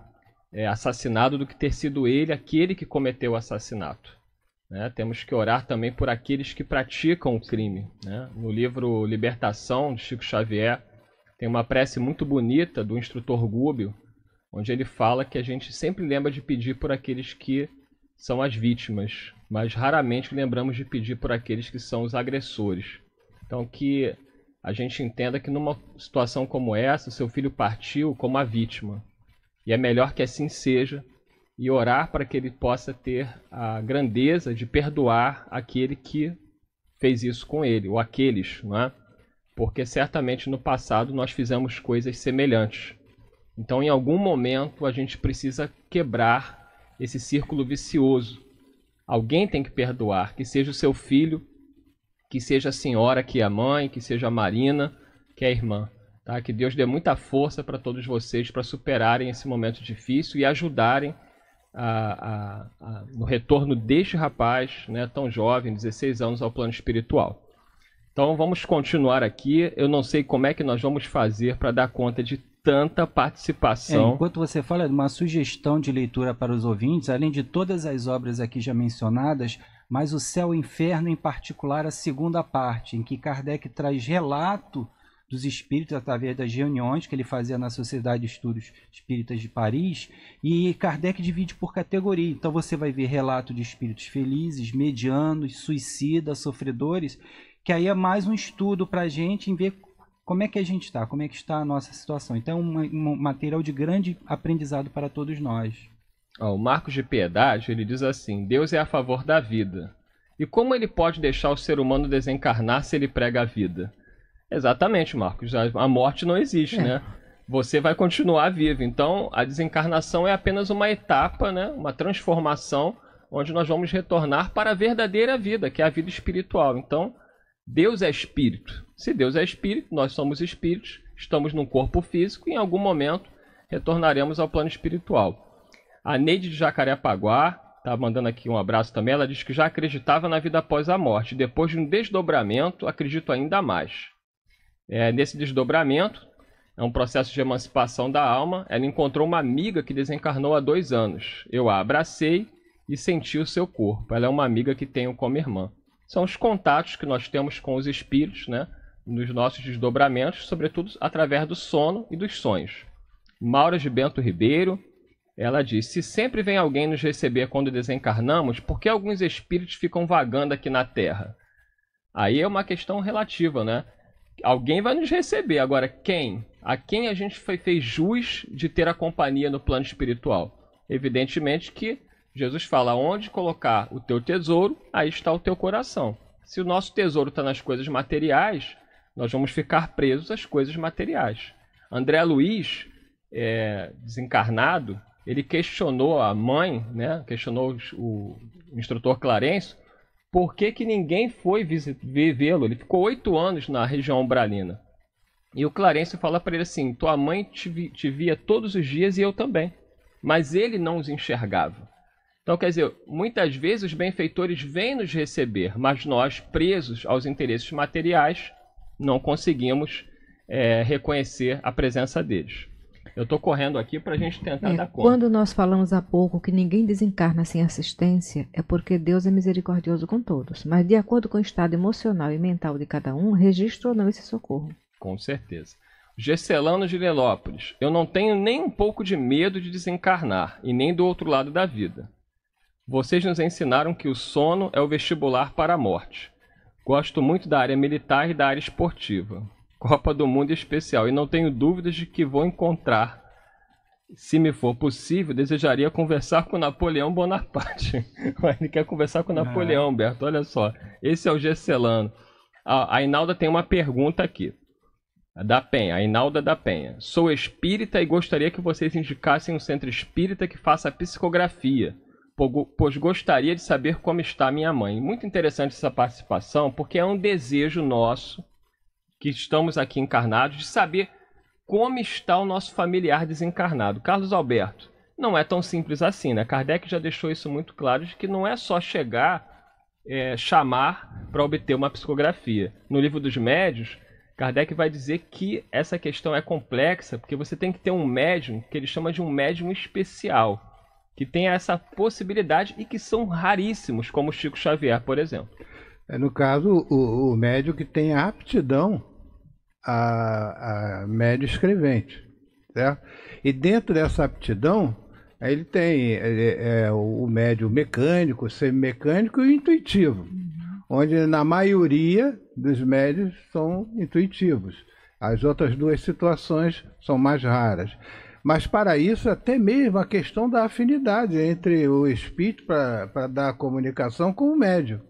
é, assassinado do que ter sido ele aquele que cometeu o assassinato. Né? Temos que orar também por aqueles que praticam o crime. Né? No livro Libertação, de Chico Xavier, tem uma prece muito bonita do instrutor Gúbio, onde ele fala que a gente sempre lembra de pedir por aqueles que são as vítimas, mas raramente lembramos de pedir por aqueles que são os agressores. Então, que a gente entenda que numa situação como essa, seu filho partiu como a vítima. E é melhor que assim seja e orar para que ele possa ter a grandeza de perdoar aquele que fez isso com ele, ou aqueles, não é? Porque certamente no passado nós fizemos coisas semelhantes. Então, em algum momento, a gente precisa quebrar esse círculo vicioso. Alguém tem que perdoar, que seja o seu filho, que seja a senhora que é a mãe, que seja a Marina, que é a irmã. Tá? Que Deus dê muita força para todos vocês para superarem esse momento difícil e ajudarem a, a, a, no retorno deste rapaz, né, tão jovem, 16 anos, ao plano espiritual. Então vamos continuar aqui. Eu não sei como é que nós vamos fazer para dar conta de tanta participação. É, enquanto você fala, uma sugestão de leitura para os ouvintes, além de todas as obras aqui já mencionadas, mas o Céu e o Inferno, em particular, a segunda parte, em que Kardec traz relato dos espíritos através das reuniões que ele fazia na Sociedade de Estudos Espíritas de Paris, e Kardec divide por categoria. Então você vai ver relato de espíritos felizes, medianos, suicidas, sofredores, que aí é mais um estudo para a gente em ver como é que a gente está, como é que está a nossa situação. Então é um, material de grande aprendizado para todos nós. O Marcos de Piedade, ele diz assim: Deus é a favor da vida. E como ele pode deixar o ser humano desencarnar se ele prega a vida? Exatamente, Marcos. A morte não existe, é. né? Você vai continuar vivo. Então, a desencarnação é apenas uma etapa, né? uma transformação, onde nós vamos retornar para a verdadeira vida, que é a vida espiritual. Então, Deus é espírito. Se Deus é espírito, nós somos espíritos, estamos num corpo físico e em algum momento retornaremos ao plano espiritual. A Neide de Jacarepaguá está mandando aqui um abraço também. Ela diz que já acreditava na vida após a morte. Depois de um desdobramento, acredito ainda mais. É, nesse desdobramento, é um processo de emancipação da alma. Ela encontrou uma amiga que desencarnou há dois anos. Eu a abracei e sentir o seu corpo. Ela é uma amiga que tenho como irmã. São os contatos que nós temos com os espíritos, né? Nos nossos desdobramentos, sobretudo através do sono e dos sonhos. Maura de Bento Ribeiro, ela diz: Se sempre vem alguém nos receber quando desencarnamos, por que alguns espíritos ficam vagando aqui na Terra? Aí é uma questão relativa, né? Alguém vai nos receber. Agora, quem? A quem a gente foi, fez jus de ter a companhia no plano espiritual? Evidentemente que Jesus fala: onde colocar o teu tesouro, aí está o teu coração. Se o nosso tesouro está nas coisas materiais, nós vamos ficar presos às coisas materiais. André Luiz, é, desencarnado, ele questionou a mãe, né, questionou o instrutor Clarencio, por que, que ninguém foi vê-lo. Ele ficou oito anos na região umbralina. E o Clarencio fala para ele assim: tua mãe te, vi, te via todos os dias e eu também. Mas ele não os enxergava. Então, quer dizer, muitas vezes os benfeitores vêm nos receber, mas nós, presos aos interesses materiais, não conseguimos é, reconhecer a presença deles. Eu estou correndo aqui para a gente tentar é, dar conta. Quando nós falamos há pouco que ninguém desencarna sem assistência, é porque Deus é misericordioso com todos. Mas de acordo com o estado emocional e mental de cada um, registra ou não esse socorro. Com certeza. Gesselano de Lelópolis, eu não tenho nem um pouco de medo de desencarnar e nem do outro lado da vida. Vocês nos ensinaram que o sono é o vestibular para a morte. Gosto muito da área militar e da área esportiva. Copa do Mundo especial e não tenho dúvidas de que vou encontrar. Se me for possível, desejaria conversar com Napoleão Bonaparte. Ele quer conversar com Napoleão, Humberto. Olha só. Esse é o Gesselano. A, a Inalda tem uma pergunta aqui. Da Penha, a Inalda da Penha. Sou espírita e gostaria que vocês indicassem um centro espírita que faça psicografia, pois gostaria de saber como está minha mãe. Muito interessante essa participação, porque é um desejo nosso que estamos aqui encarnados de saber como está o nosso familiar desencarnado. Carlos Alberto, não é tão simples assim, né? Kardec já deixou isso muito claro de que não é só chegar, é, chamar para obter uma psicografia. No livro dos médios, Kardec vai dizer que essa questão é complexa porque você tem que ter um médium que ele chama de um médium especial, que tem essa possibilidade e que são raríssimos, como Chico Xavier, por exemplo. É, no caso, o, o médium que tem aptidão a, a médio escrevente. Certo? E dentro dessa aptidão, ele tem ele, é, o médio mecânico, semimecânico e intuitivo, onde na maioria dos médios são intuitivos. As outras duas situações são mais raras. Mas para isso, até mesmo a questão da afinidade entre o espírito para dar a comunicação com o médio.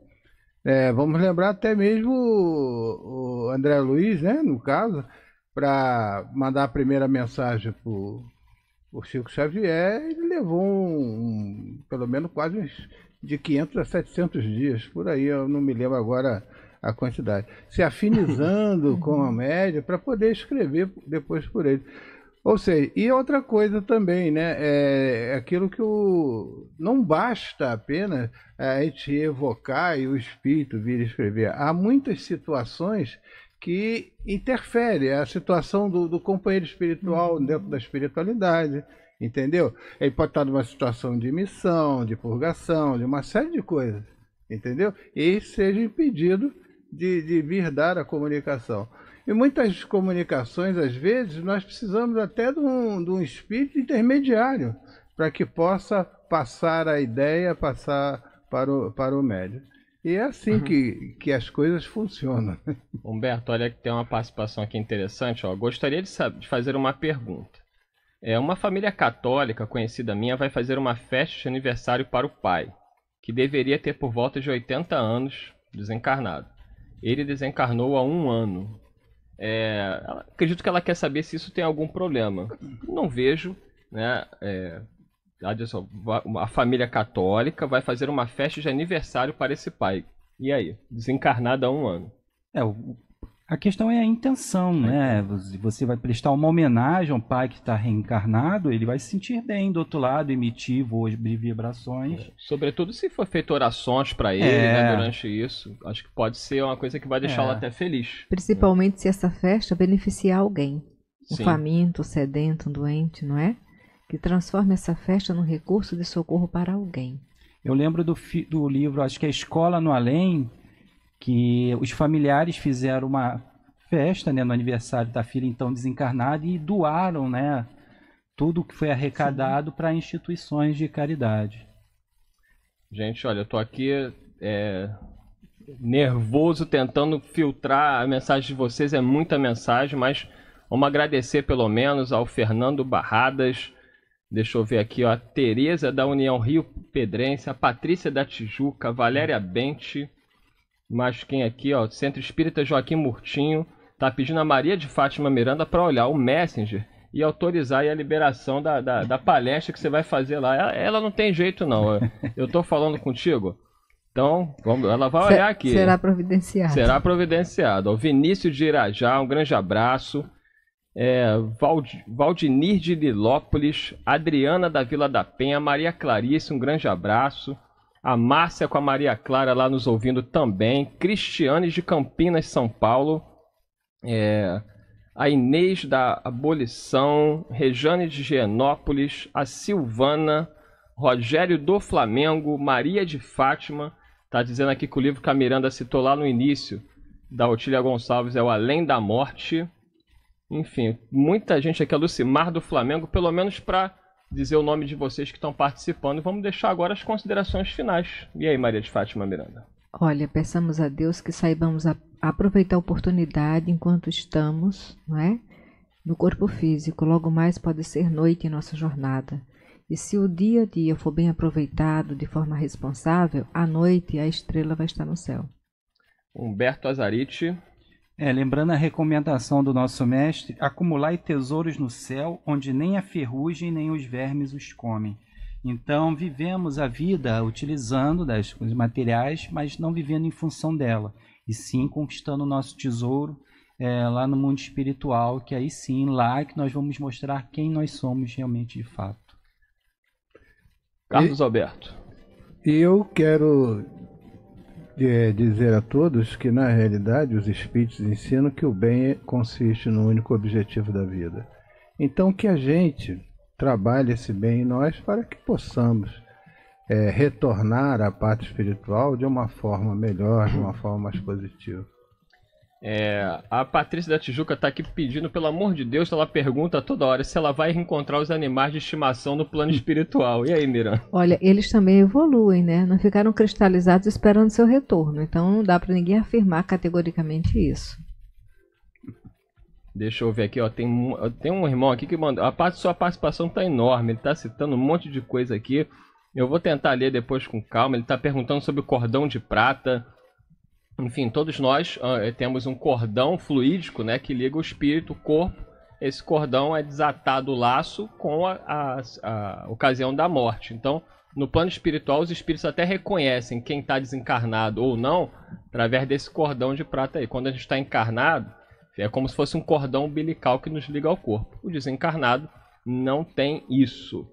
É, vamos lembrar até mesmo o, o André Luiz, né, no caso, para mandar a primeira mensagem para o Chico Xavier, ele levou um, um, pelo menos quase uns, de 500 a 700 dias, por aí, eu não me lembro agora a quantidade, se afinizando com a média para poder escrever depois por ele. Ou seja, e outra coisa também, né? É aquilo que o. Não basta apenas a gente evocar e o espírito vir escrever. Há muitas situações que interferem a situação do, do companheiro espiritual uhum. dentro da espiritualidade, entendeu? Ele pode estar numa situação de missão, de purgação, de uma série de coisas, entendeu? E seja impedido de, de vir dar a comunicação. E muitas comunicações, às vezes, nós precisamos até de um, de um espírito intermediário para que possa passar a ideia, passar para o, para o médium. E é assim uhum. que, que as coisas funcionam. Humberto, olha que tem uma participação aqui interessante. Ó. Gostaria de, saber, de fazer uma pergunta. É, uma família católica conhecida minha vai fazer uma festa de aniversário para o pai, que deveria ter por volta de 80 anos desencarnado. Ele desencarnou há um ano. É, acredito que ela quer saber se isso tem algum problema. Não vejo, né? É, a família católica vai fazer uma festa de aniversário para esse pai. E aí? Desencarnado há um ano. É, a questão é a intenção, né? Você vai prestar uma homenagem ao pai que está reencarnado, ele vai se sentir bem do outro lado, emitir voos vibrações. É. Sobretudo se for feito orações para ele né, é. né, durante isso. Acho que pode ser uma coisa que vai deixá-lo é. até feliz. Principalmente se essa festa beneficiar alguém. Um Sim. faminto, um sedento, um doente, não é? Que transforme essa festa num recurso de socorro para alguém. Eu lembro do, do livro, acho que é Escola no Além, que os familiares fizeram uma festa né, no aniversário da filha então desencarnada e doaram né, tudo que foi arrecadado para instituições de caridade. Gente, olha, eu tô aqui é, nervoso tentando filtrar a mensagem de vocês, é muita mensagem, mas vamos agradecer pelo menos ao Fernando Barradas, deixa eu ver aqui, ó, a Tereza da União Rio Pedrense, a Patrícia da Tijuca, a Valéria Bente, mas quem aqui, ó, Centro Espírita Joaquim Murtinho, tá pedindo a Maria de Fátima Miranda para olhar o Messenger e autorizar a liberação da, da, da, palestra que você vai fazer lá. Ela, ela não tem jeito, não. Eu estou falando contigo. Então, vamos, ela vai olhar aqui. Será providenciado. Será providenciado. O Vinícius de Irajá, um grande abraço. É, Vald, Valdinir de Lilópolis, Adriana da Vila da Penha, Maria Clarice, um grande abraço. A Márcia com a Maria Clara lá nos ouvindo também. Cristianes de Campinas, São Paulo. É, a Inês da Abolição, Rejane de Genópolis, a Silvana, Rogério do Flamengo, Maria de Fátima. Tá dizendo aqui que o livro que a Miranda citou lá no início, da Otília Gonçalves, é o Além da Morte. Enfim, muita gente aqui, a Lucimar do Flamengo, pelo menos para dizer o nome de vocês que estão participando. Vamos deixar agora as considerações finais. E aí, Maria de Fátima Miranda? Olha, peçamos a Deus que saibamos a aproveitar a oportunidade enquanto estamos, não é? No corpo físico, logo mais pode ser noite em nossa jornada. E se o dia a dia for bem aproveitado de forma responsável, à noite a estrela vai estar no céu. Humberto Azarite. É, lembrando a recomendação do nosso mestre, acumular tesouros no céu, onde nem a ferrugem nem os vermes os comem. Então, vivemos a vida utilizando das coisas materiais, mas não vivendo em função dela e sim conquistando o nosso tesouro é, lá no mundo espiritual, que aí sim, lá é que nós vamos mostrar quem nós somos realmente de fato. Carlos e, Alberto. Eu quero é, dizer a todos que, na realidade, os espíritos ensinam que o bem consiste no único objetivo da vida. Então, que a gente trabalhe esse bem em nós para que possamos é, retornar à parte espiritual de uma forma melhor, de uma forma mais positiva. É, a Patrícia da Tijuca está aqui pedindo, pelo amor de Deus, ela pergunta toda hora se ela vai reencontrar os animais de estimação no plano espiritual. E aí, Miran? Olha, eles também evoluem, né? Não ficaram cristalizados esperando seu retorno. Então não dá para ninguém afirmar categoricamente isso. Deixa eu ver aqui, ó. Tem, tem um irmão aqui que mandou. A parte, sua participação está enorme. Ele está citando um monte de coisa aqui. Eu vou tentar ler depois com calma. Ele está perguntando sobre o cordão de prata. Enfim, todos nós uh, temos um cordão fluídico né, que liga o espírito, o corpo. Esse cordão é desatado o laço com a, a, a ocasião da morte. Então, no plano espiritual, os espíritos até reconhecem quem está desencarnado ou não através desse cordão de prata aí. Quando a gente está encarnado, é como se fosse um cordão umbilical que nos liga ao corpo. O desencarnado não tem isso.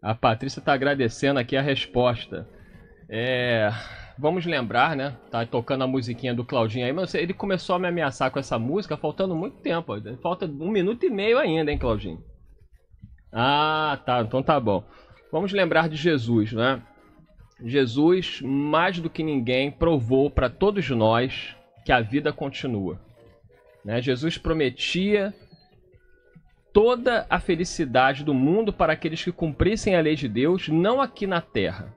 A Patrícia está agradecendo aqui a resposta. É, vamos lembrar, né? Tá tocando a musiquinha do Claudinho aí, mas ele começou a me ameaçar com essa música faltando muito tempo. Falta um minuto e meio ainda, hein, Claudinho? Ah, tá. Então tá bom. Vamos lembrar de Jesus, né? Jesus, mais do que ninguém, provou para todos nós que a vida continua. Né? Jesus prometia toda a felicidade do mundo para aqueles que cumprissem a lei de Deus, não aqui na terra,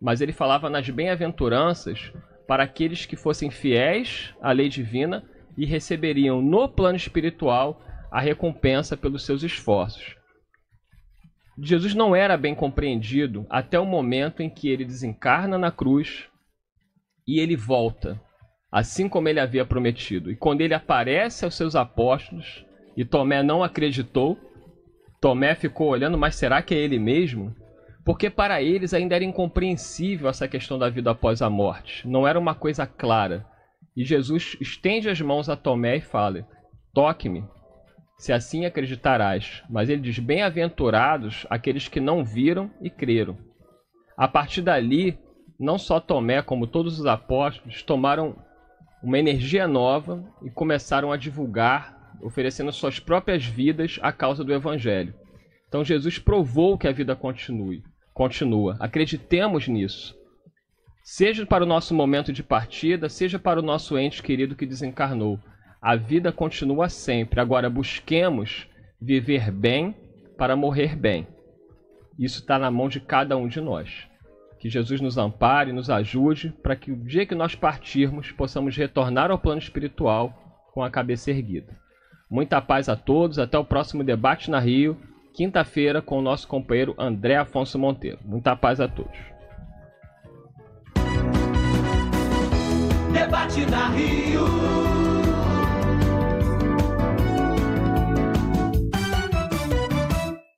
mas ele falava nas bem-aventuranças para aqueles que fossem fiéis à lei divina e receberiam no plano espiritual a recompensa pelos seus esforços. Jesus não era bem compreendido até o momento em que ele desencarna na cruz e ele volta, assim como ele havia prometido. E quando ele aparece aos seus apóstolos, e Tomé não acreditou. Tomé ficou olhando, mas será que é ele mesmo? Porque para eles ainda era incompreensível essa questão da vida após a morte. Não era uma coisa clara. E Jesus estende as mãos a Tomé e fala: Toque-me, se assim acreditarás. Mas ele diz: Bem-aventurados aqueles que não viram e creram. A partir dali, não só Tomé, como todos os apóstolos, tomaram uma energia nova e começaram a divulgar oferecendo suas próprias vidas à causa do Evangelho. Então Jesus provou que a vida continue. Continua. Acreditemos nisso. Seja para o nosso momento de partida, seja para o nosso ente querido que desencarnou. A vida continua sempre. Agora busquemos viver bem para morrer bem. Isso está na mão de cada um de nós. Que Jesus nos ampare, nos ajude, para que o dia que nós partirmos possamos retornar ao plano espiritual com a cabeça erguida. Muita paz a todos, até o próximo debate na Rio, quinta-feira, com o nosso companheiro André Afonso Monteiro. Muita paz a todos. Debate na Rio.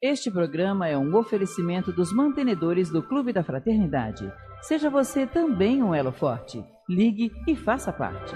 Este programa é um oferecimento dos mantenedores do Clube da Fraternidade. Seja você também um elo forte. Ligue e faça parte.